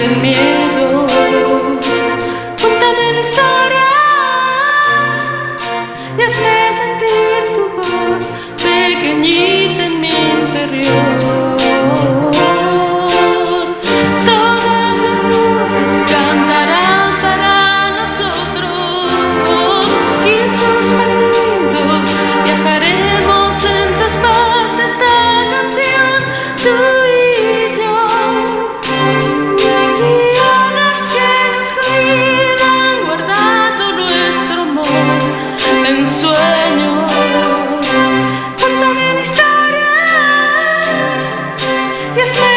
de miedo Contame la historia y hazme sentir tu voz pequeñita en mi interior Todas las nubes cantarán para nosotros Y sus viajaremos en tus pases esta canción Yes, smell